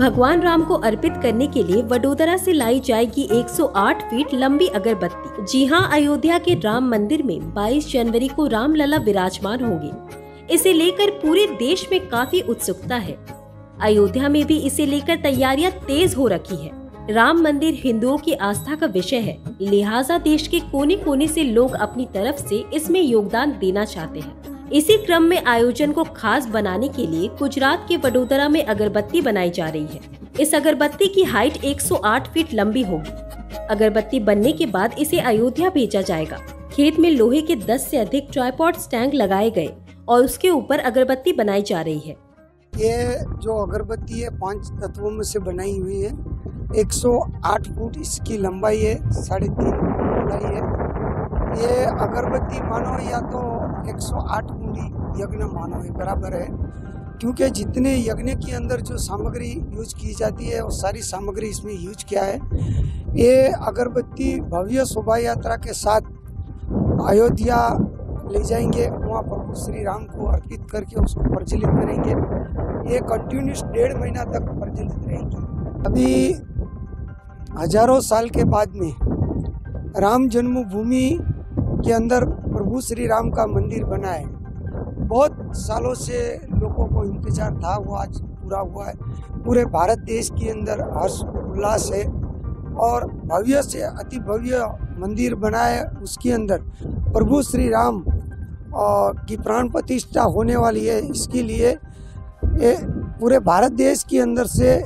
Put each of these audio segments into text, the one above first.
भगवान राम को अर्पित करने के लिए वडोदरा से लाई जाएगी 108 फीट लंबी अगरबत्ती। जी हाँ, अयोध्या के राम मंदिर में 22 जनवरी को रामलला विराजमान होंगे। इसे लेकर पूरे देश में काफ़ी उत्सुकता है। अयोध्या में भी इसे लेकर तैयारियाँ तेज हो रखी है। राम मंदिर हिंदुओं की आस्था का विषय है। लिहाजा देश के कोने कोने से लोग अपनी तरफ़ से इसमें योगदान देना चाहते हैं। इसी क्रम में आयोजन को खास बनाने के लिए गुजरात के वडोदरा में अगरबत्ती बनाई जा रही है। इस अगरबत्ती की हाइट 108 फीट लंबी होगी। अगरबत्ती बनने के बाद इसे अयोध्या भेजा जाएगा। खेत में लोहे के 10 से अधिक ट्राईपॉड स्टैंड लगाए गए और उसके ऊपर अगरबत्ती बनाई जा रही है। ये जो अगरबत्ती है, पाँच तत्वों में से बनाई हुई है। 108 फुट इसकी लंबाई है, साढ़े तीन है। ये अगरबत्ती मानो या तो 108 मूली यज्ञ मानो है बराबर है। क्योंकि जितने यज्ञ के अंदर जो सामग्री यूज़ की जाती है, वो सारी सामग्री इसमें यूज़ किया है। ये अगरबत्ती भव्य शोभा यात्रा के साथ अयोध्या ले जाएँगे, वहाँ प्रभु श्री राम को अर्पित करके उसको प्रज्वलित करेंगे। ये कंटिन्यूस डेढ़ महीना तक प्रज्वलित रहेंगी। अभी हज़ारों साल के बाद में राम जन्मभूमि के अंदर प्रभु श्री राम का मंदिर बना है। बहुत सालों से लोगों को इंतज़ार था, वो आज पूरा हुआ है। पूरे भारत देश के अंदर हर्ष, उल्लास है और भव्य से अति भव्य मंदिर बना है उसके अंदर। प्रभु श्री राम की प्राण प्रतिष्ठा होने वाली है, इसके लिए ये पूरे भारत देश के अंदर से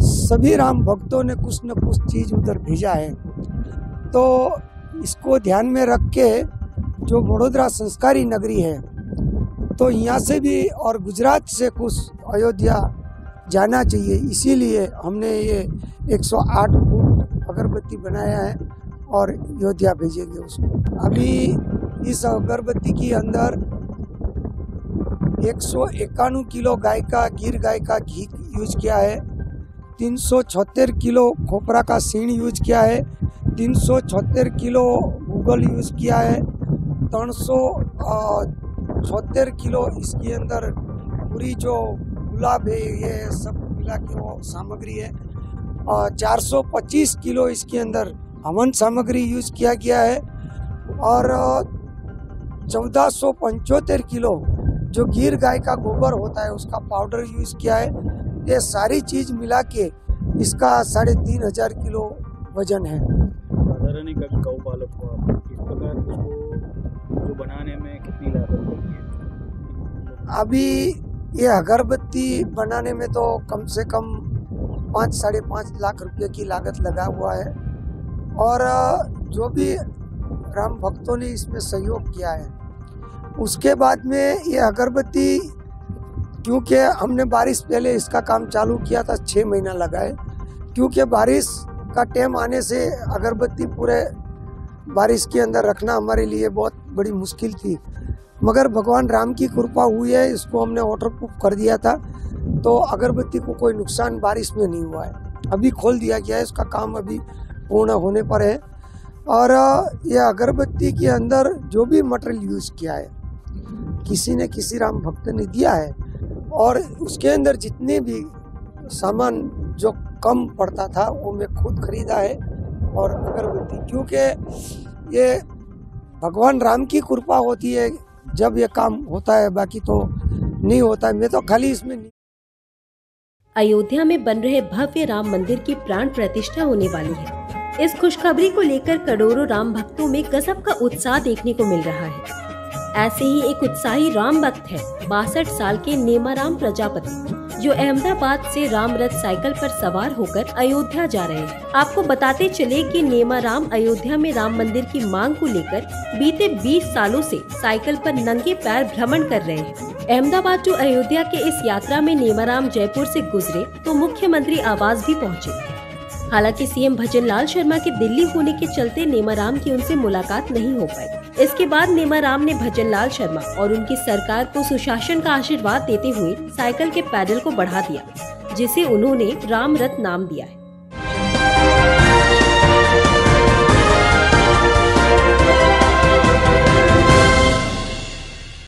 सभी राम भक्तों ने कुछ न कुछ चीज़ उधर भेजा है। तो इसको ध्यान में रख के जो वडोदरा संस्कारी नगरी है तो यहाँ से भी और गुजरात से कुछ अयोध्या जाना चाहिए। इसीलिए हमने ये 108 फुट अगरबत्ती बनाया है और अयोध्या भेजेंगे उसको। अभी इस अगरबत्ती के अंदर एक सौ इक्यानवे किलो गाय का, गिर गाय का घी यूज़ किया है, तीन सौ छहत्तर किलो खोपरा का सीण यूज़ किया है तीन सौ छहत्तर किलो गूगल यूज़ किया है। तीन सौ छहत्तर किलो इसके अंदर पूरी जो गुलाब है, ये सब मिला के वो सामग्री है। चार सौ पच्चीस किलो इसके अंदर हवन सामग्री यूज़ किया गया है। और चौदह सौ पंचोत्तर किलो जो गिर गाय का गोबर होता है, उसका पाउडर यूज़ किया है। ये सारी चीज़ मिला के इसका साढ़े तीन हज़ार किलो वज़न है। साधारण गौ पालक को इस प्रकार इसको जो बनाने में कितनी लागत है? अभी ये अगरबत्ती बनाने में तो कम से कम पाँच, साढ़े पाँच लाख रुपए की लागत लगा हुआ है। और जो भी राम भक्तों ने इसमें सहयोग किया है, उसके बाद में ये अगरबत्ती, क्योंकि हमने बारिश पहले इसका काम चालू किया था छः महीना लगा है क्योंकि बारिश का टाइम आने से अगरबत्ती पूरे बारिश के अंदर रखना हमारे लिए बहुत बड़ी मुश्किल थी। मगर भगवान राम की कृपा हुई है, इसको हमने वाटर प्रूफ कर दिया था तो अगरबत्ती को कोई नुकसान बारिश में नहीं हुआ है। अभी खोल दिया गया है, इसका काम अभी पूर्ण होने पर है। और यह अगरबत्ती के अंदर जो भी मटेरियल यूज़ किया है, किसी ने किसी राम भक्त ने दिया है, और उसके अंदर जितने भी सामान, जो कम पड़ता था, वो मैं खुद खरीदा है। और अगरबत्ती क्योंकि ये भगवान राम की कृपा होती है, जब ये काम होता है, बाकी तो नहीं होता है। मैं तो खाली इसमें नहीं अयोध्या में बन रहे भव्य राम मंदिर की प्राण प्रतिष्ठा होने वाली है। इस खुशखबरी को लेकर करोड़ों राम भक्तों में गजब का उत्साह देखने को मिल रहा है। ऐसे ही एक उत्साही राम भक्त है, बासठ साल के नेमाराम प्रजापति। जो अहमदाबाद से राम रथ साइकिल पर सवार होकर अयोध्या जा रहे हैं। आपको बताते चले कि नेमाराम अयोध्या में राम मंदिर की मांग को लेकर बीते 20 सालों से साइकिल पर नंगे पैर भ्रमण कर रहे हैं। अहमदाबाद टू अयोध्या के इस यात्रा में नेमाराम जयपुर से गुजरे तो मुख्यमंत्री आवास भी पहुँचे। हालाँकि सीएम भजन लाल शर्मा के दिल्ली होने के चलते नेमाराम की उनसे मुलाकात नहीं हो पाई। इसके बाद नेमाराम ने भजन लाल शर्मा और उनकी सरकार को सुशासन का आशीर्वाद देते हुए साइकिल के पैडल को बढ़ा दिया, जिसे उन्होंने राम रथ नाम दिया है।